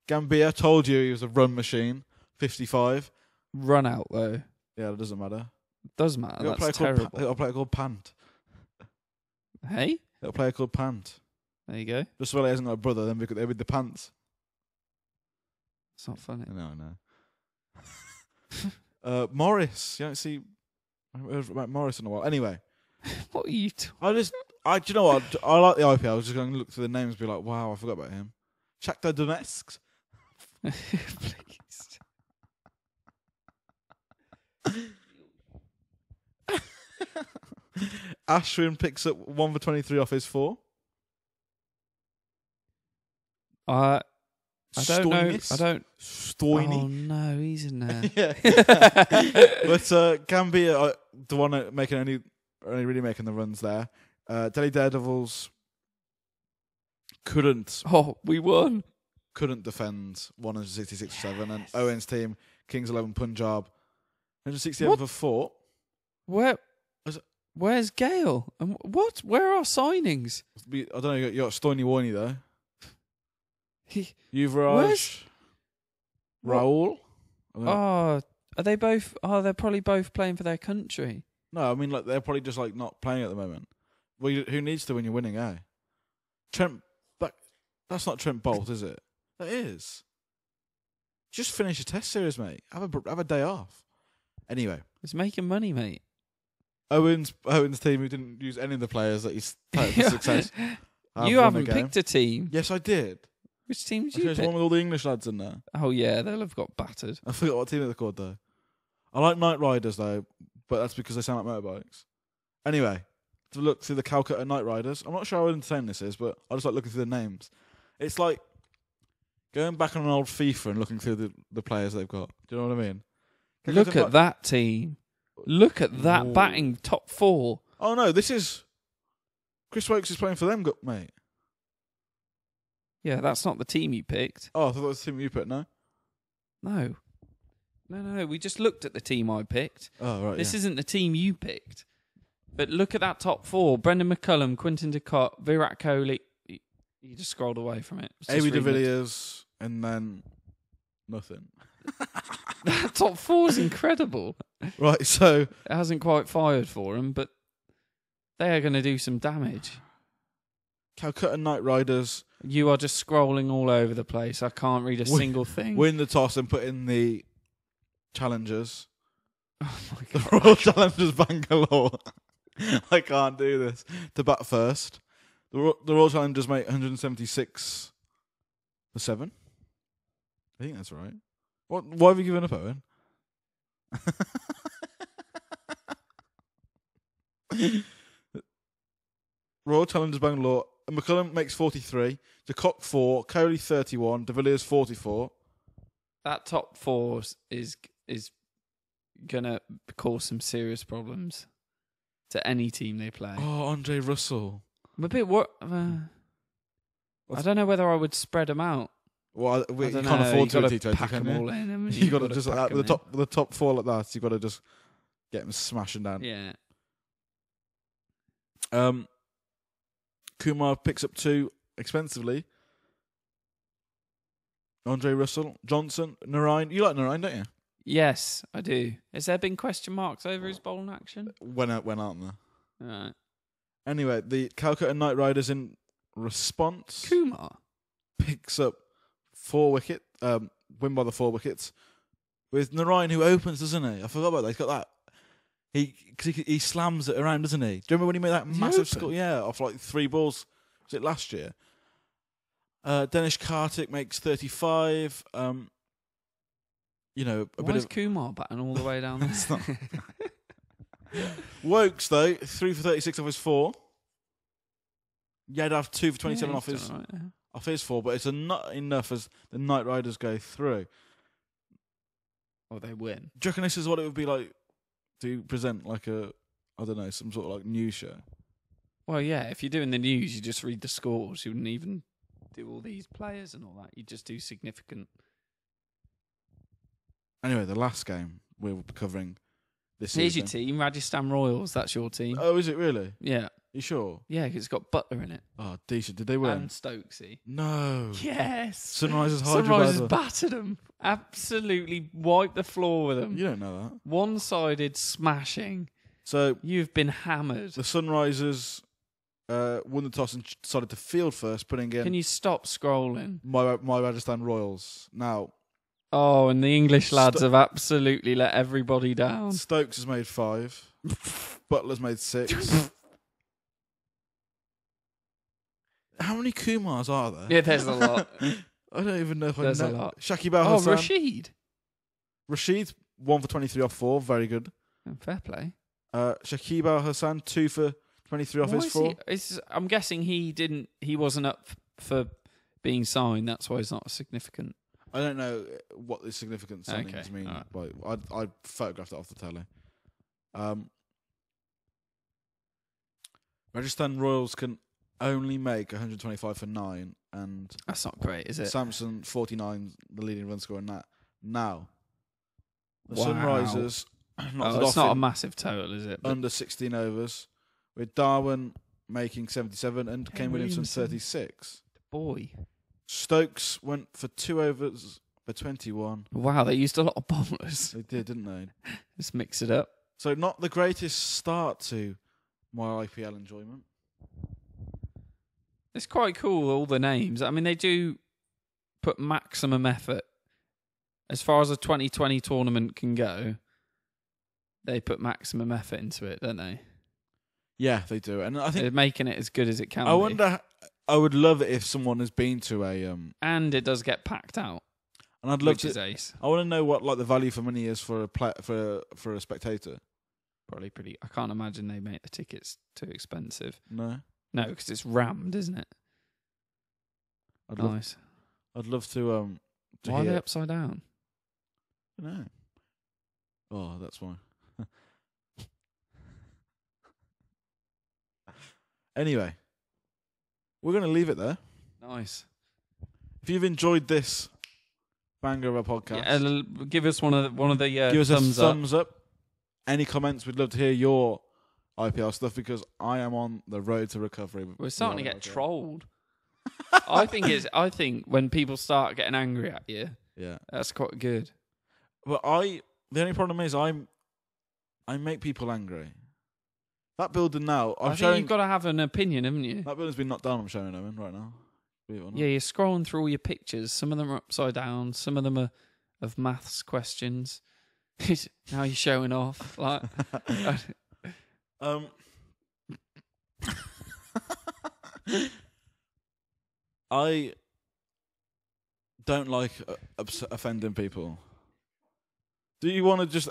Gambhir told you he was a run machine, fifty-five. Run out though. Yeah, it doesn't matter. It Does matter. They got a That's player called Pa- terrible. they got a player called Pant. hey, A player called Pant. there you go. Just so he hasn't got a brother, then we could, they with the pants. It's not funny. No, no. *laughs* uh, Morris, you don't see I haven't heard about Morris in a while. Anyway, *laughs* What are you? T- I just, I, do you know what? I like the IPL. I was just going to look through the names, and be like, wow, I forgot about him. Shakhtar Donetsk. *laughs* Please. Ashwin picks up one for twenty-three off his four. I I don't know. I don't. Stoiny. Oh no, he's in there. *laughs* yeah. *laughs* but uh, Gambhir, uh, the one making only, only really making the runs there. Uh, Delhi Daredevils couldn't oh, we won. couldn't defend 166 for 7 and Owen's team Kings 11 Punjab 167 What? for 4 Where? Where's Gayle? And what? Where are signings? I don't know you got, Stony Warney though Yuvraj Where's- Rahul oh, are they both? Oh, they're probably both playing for their country. no I mean like they're probably just like not playing at the moment well you, who needs to when you're winning eh Trent that, that's not Trent Boult is it that is just finish a test series mate have a have a day off anyway It's making money, mate. Owen's Owen's team who didn't use any of the players that he's for *laughs* success have you won haven't the game. picked a team. Yes, I did. Which team did Okay, you there's pick? one with all the English lads in there. Oh yeah, they'll have got battered. I forgot what team they're called though. I like Knight Riders though, but that's because they sound like motorbikes. Anyway, to look through the Calcutta Knight Riders. I'm not sure how entertaining this is, but I just like looking through the names. It's like going back on an old FIFA and looking through the, the players they've got. Do you know what I mean? Look at that team. Look at that Ooh. batting top four. Oh no, this is Chris Woakes is playing for them, mate. Yeah, that's not the team you picked. Oh, I thought that was the team you put. No. No. No, no, no. We just looked at the team I picked. Oh right. This yeah. isn't the team you picked. But look at that top four: Brendon McCullum, Quinton de Kock, Virat Kohli. You just scrolled away from it. Just AB de. Villiers and then nothing. That *laughs* top four is incredible. Right. So It hasn't quite fired for him, but they are going to do some damage. Calcutta Knight Riders You are just scrolling all over the place. I can't read a Win- single thing. win the toss and put in the challengers. *laughs* Oh my The! Royal Challengers Bangalore. *laughs* I can't do this. To bat first. The, Ro- the Royal Challengers make 176 for seven. I think that's right. What? Why have you given up, Owen? *laughs* Royal Challengers Bangalore. McCullum makes 43. De Kock 4. Kohli 31. De Villiers 44. That top four is is gonna cause some serious problems to any team they play. Oh, Andre Russell. I'm a bit what? Uh, I don't know whether I would spread them out. Well, I- we, I you can't know. afford you to, gotta pack can them all in. You got to just pack like, 'em the top the top four like that. You got to just get them smashing down. Yeah. Um, Kumar picks up two expensively. Andre Russell, Johnson, Narayan. You like Narayan, don't you? Yes, I do. Has there been question marks over his bowling action? When when aren't there? Right. Anyway, the Calcutta Knight Riders in response Kumar. picks up four wicket, um, win by the four wickets with Narayan who opens, doesn't he? I forgot about that. He's got that. He cause he, he slams it around, doesn't he? Do you remember when he made that he massive open? score? Yeah, off like three balls. Was it last year? Uh, Dinesh Karthik makes thirty-five. Um, you know, a Why bit is of Kumar batting all the way down there? *laughs* It's not- *laughs* Woakes though, three for thirty-six off his four. Yadav two for twenty-seven Yeah, off he's his done all right, yeah. Off his four, but it's a not enough as the Knight Riders go through. Or they win. Do you reckon this is what it would be like to present like a I don't know some sort of like news show? Well, yeah. If you're doing the news, you just read the scores. You wouldn't even do all these players and all that. You just do significant. Anyway, the last game we will be covering this Here's season. your team, Rajasthan Royals. That's your team. Oh, is it really? yeah, You sure? yeah. 'cause it's got Buttler in it Oh, decent. Did they win? and Stokesy. no. Yes. Sunrisers *laughs* Sunrisers Hyderabad. battered them. Absolutely wiped the floor with them. You don't know that. One-sided smashing. So You've been hammered. the Sunrisers uh, won the toss and ch- decided to field first, putting in Can you stop scrolling? my my Rajasthan Royals. Now Oh, and the English lads Sto- have absolutely let everybody down. Stokes has made five. *laughs* Buttler's made six. *laughs* How many Kumars are there? Yeah, there's a lot. *laughs* I don't even know if There's I a know. lot. Shakib Al oh, Hassan. Rashid. Rashid, one for 23 off four. Very good. Oh, Fair play. Uh, Shakib Al Hasan, two for 23 off Why his is four. he- it's- I'm guessing he didn't. He wasn't up f- for being signed. That's why he's not significant. I don't know what the significant signings Okay, mean, alright. but I I photographed it off the telly. Um, Rajasthan Royals can only make 125 for nine, and That's not great, is it? Samson 49, the leading run scorer in that. Now, the Wow. Sunrisers *clears throat* oh, knocked oh, it's not a massive total, is it? But under 16 overs, with Dhawan making 77 and Kane Kane Williamson Williamson. 36. boy, Stokes went for two overs for 21. wow, they used a lot of bowlers. They did, didn't they? *laughs* Let's mix it up. So not the greatest start to my IPL enjoyment. It's quite cool. All the names. I mean, they do put maximum effort as far as a 2020 tournament can go. They put maximum effort into it, don't they? Yeah, they do, and I think They're making it as good as it can. I be. wonder. I would love it if someone has been to a um, and it does get packed out, and I'd love which to. is ace. I want to know what like the value for money is for a pla- for for a spectator. Probably pretty. I can't imagine they make the tickets too expensive. No, No, because it's rammed, isn't it? I'd love. Nice. I'd love to um. To Why are hear. they upside down? No. Oh, that's why. *laughs* anyway, we're going to leave it there. Nice. if you've enjoyed this banger of a podcast, Yeah, l- give us one of the, one of the uh, give us thumbs a up. thumbs up. Any comments? We'd love to hear your IPL stuff because I am on the road to recovery. We're starting to get IPL. trolled. *laughs* I think it's. I think when people start getting angry at you, Yeah, that's quite good. but I the only problem is I'm I make people angry. That building now, i I'm think showing you've got to have an opinion, haven't you? that building's been knocked down. I'm showing them right now. Believe it or not. Yeah, you're scrolling through all your pictures. Some of them are upside down. Some of them are of maths questions. *laughs* now you're showing off. Like, *laughs* Um, I don't like uh, ups- offending people. Do you want to just?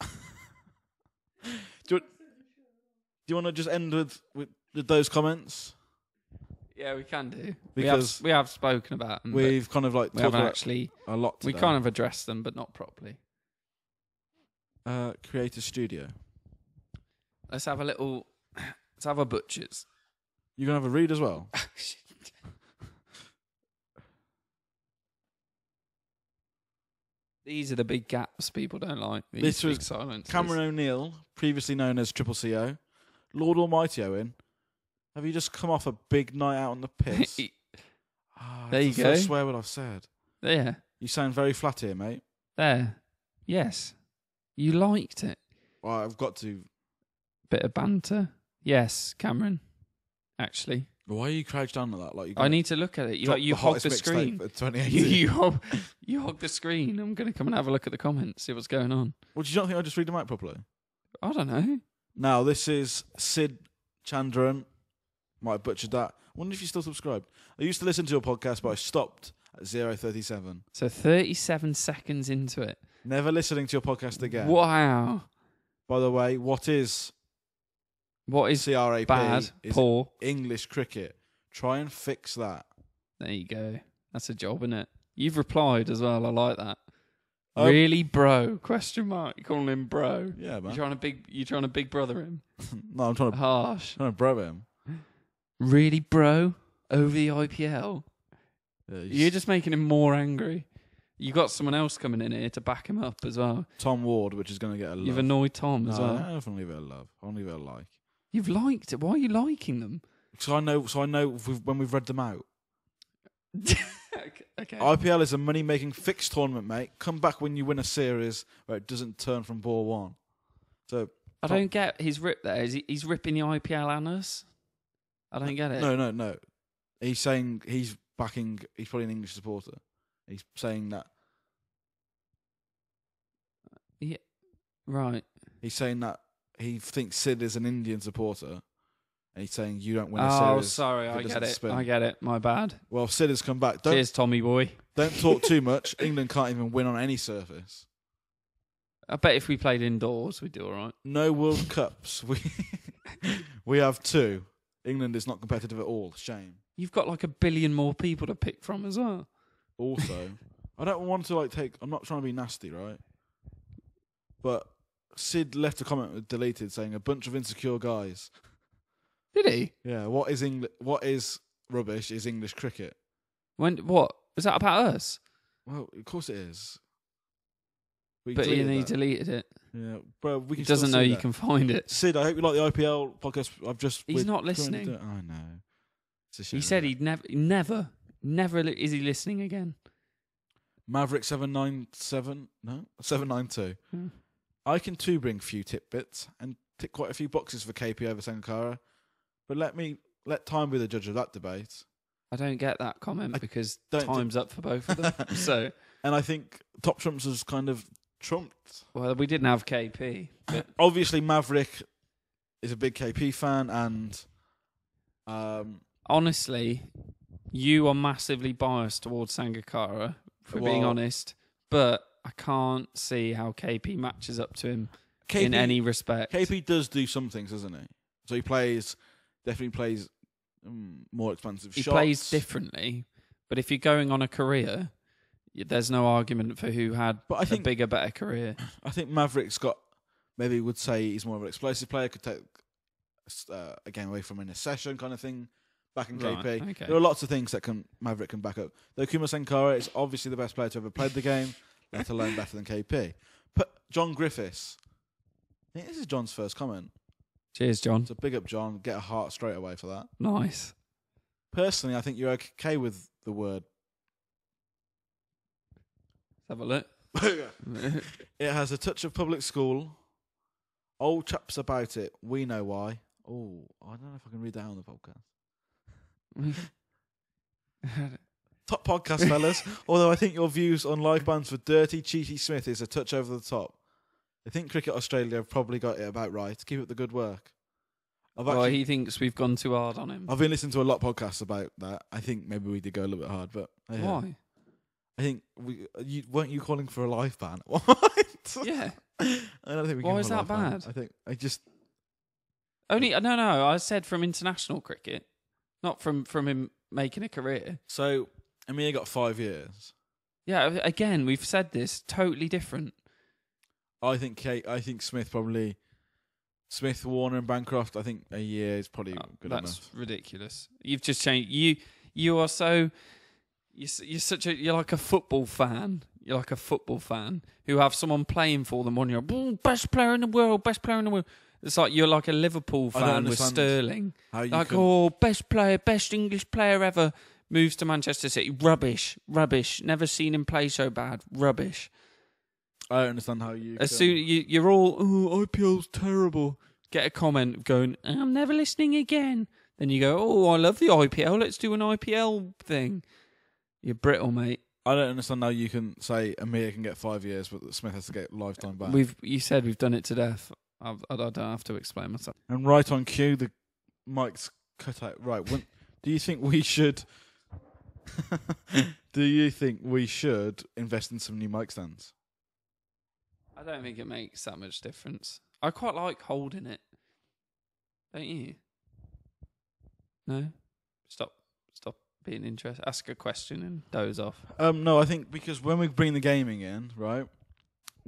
*laughs* do you, do you want to just end with, with with those comments? yeah, we can do. Because we have we have spoken about them. but We've kind of like we talked haven't about actually. a lot. We kind of addressed them, but not properly. uh, create a studio. Let's have a little. Let's have a butchers. You gonna have a read as well? *laughs* These are the big gaps people don't like. These This was silences. Cameron O'Neill, previously known as Triple CO, Lord Almighty Owen. Have you just come off a big night out on the piss? *laughs* Ah, There you go. swear word I've said. there, You sound very flat here, mate. there. Yes, you liked it. Well, I've got to. Bit of banter. Yes, Cameron. Actually, Why are you crouched down like that? Like you I need to look at it. You you hog the screen. *laughs* You you hog, you hog the screen. I'm gonna come and have a look at the comments. See what's going on. well, do you not think I just read them out properly? I don't know. Now this is Sid Chandran. Might have butchered that. wonder if you still subscribed. I used to listen to your podcast, but I stopped at 037. So 37 seconds into it. Never listening to your podcast again. Wow. By the way, what is What is CRAP? bad? is Poor. English cricket. Try and fix that. There you go. That's a job, isn't it? You've replied as well. I like that. Um, really, bro? Question mark. You calling him bro? Yeah, man. You trying to big? You trying to big brother him? *laughs* no, I'm trying to, Harsh. trying to bro him. Really, bro? Over the IPL? Yeah, you You're just making him more angry. You got someone else coming in here to back him up as well. Tom Ward, which is going to get a love. You've annoyed Tom no, as well. I don't leave it a love. I'll leave it a like. You've liked it. Why are you liking them? So I know. So I know we've, when we've read them out. *laughs* okay. IPL is a money-making fixed tournament, mate. Come back when you win a series where it doesn't turn from ball one. So I don't get his rip there. Is he, he's ripping the IPL and us? I don't get it. no, no, no. He's saying he's backing. He's probably an English supporter. He's saying that. Yeah. Right. He's saying that he thinks Sid is an Indian supporter, and he's saying you don't win a Oh, series. sorry. if I get doesn't it. spin. I get it. My bad. Well, Sid has come back. Don't Cheers, Tommy boy. don't *laughs* talk too much. England can't even win on any surface. I bet if we played indoors, we'd do all right. No World Cups. *laughs* We we have two. England is not competitive at all. Shame. You've got like a billion more people to pick from as well. Also, I don't want to like take. I'm not trying to be nasty, right? But Sid left a comment deleted saying a bunch of insecure guys. Did he? Yeah. What is English? What is rubbish? Is English cricket? When? What? Was that about us? Well, of course it is. We But he, deleted he that. deleted it. Yeah, bro. We He doesn't know you that. can find it. Sid, I hope you like the IPL podcast. I've just. He's not listening. I know. It's a He said he'd never, never, never li- is he listening again. Maverick seven nine seven no seven nine two. Hmm. I can too bring few tidbits and tick quite a few boxes for KP over Sangakkara, but let me let time be the judge of that debate. I don't get that comment I because time's up for both of them. *laughs* so, And I think Top Trumps has kind of trumped. well, we didn't have KP. But *clears throat* Obviously, Maverick is a big KP fan, and um, honestly, you are massively biased towards Sangakkara. for being honest. But I can't see how KP matches up to him KP, in any respect. KP does do some things, doesn't he? So he plays, definitely plays um, more expensive he shots. plays differently, but if you're going on a career, there's no argument for who had But I a think bigger, better career. I think Maverick's got maybe would say he's more of an explosive player, could take uh, a game away from in a session kind of thing. backing Right, KP. okay. There are lots of things that can Maverick can back up. Though Kumar Sangakkara is obviously the best player to ever played the game, let alone better than KP. But John Griffiths, I think this is John's first comment. Cheers, John. So big up John, get a heart straight away for that. Nice. Personally, I think you're okay with the word. Let's have a look. *laughs* it has a touch of public school. Old chaps about it. We know why. Oh, I don't know if I can read that on the podcast. *laughs* Top podcast, fellas. *laughs* Although I think your views on live bands for Dirty Cheaty Smith is a touch over the top. I think Cricket Australia have probably got it about right. Keep up the good work. I've well, actually, he thinks we've gone too hard on him. I've been listening to a lot of podcasts about that. I think maybe we did go a little bit hard, but uh, yeah. Why? I think we you weren't you calling for a live ban? What? *laughs* Yeah. *laughs* I don't think we. Why is that live ban. bad? I think I just Only no, no. I said from international cricket, not from from him making a career. so. Amir got five years. Yeah. Again, we've said this. Totally different. I think Kate. I think Smith probably. Smith, Warner, and Bancroft. I think a year is probably Oh, good that's enough. ridiculous. You've just changed. You you are so you're, you're such a you're like a football fan. You're like a football fan who have someone playing for them on your "Mm, best player in the world, best player in the world. It's like you're like a Liverpool fan with Sterling. Like oh, best player, best English player ever moves to Manchester City. Rubbish, rubbish. Never seen him play so bad. Rubbish. I don't understand how you. As can- soon you, you're all, oh, IPL's terrible. Get a comment going, I'm never listening again. Then you go, oh, I love the IPL. Let's do an IPL thing. You're brittle, mate. I don't understand how you can say Amir can get five years, but Smith has to get lifetime ban. We've you said we've done it to death. I've, I don't have to explain myself. and right on cue, the mic's cut out. Right. When, do you think we should? *laughs* do you think we should invest in some new mic stands? I don't think it makes that much difference. I quite like holding it. Don't you? No? Stop. Stop being interested. Ask a question and doze off. Um, no, I think because when we bring the gaming in, right,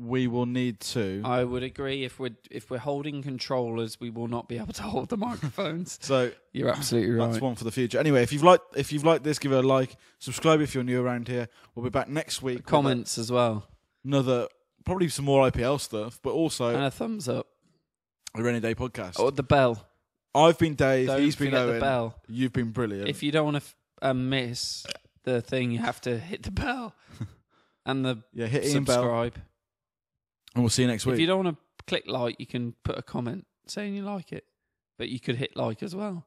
we will need to. I would agree. If we're if we're holding controllers, we will not be able to hold the microphones. *laughs* so You're absolutely right. that's one for the future. Anyway, if you've liked if you've liked this, give it a like. Subscribe if you're new around here. We'll be back next week. Comments as well, another probably some more IPL stuff, but also and a thumbs up. a rainy day podcast. Oh, the bell. I've been Dave. Don't he's been forget the Owen. bell. You've been brilliant. If you don't want to f- uh, miss the thing, you have to hit the bell *laughs* and the yeah, hit Ian Bell, subscribe. And we'll see you next week. If you don't want to click like, you can put a comment saying you like it, but you could hit like as well.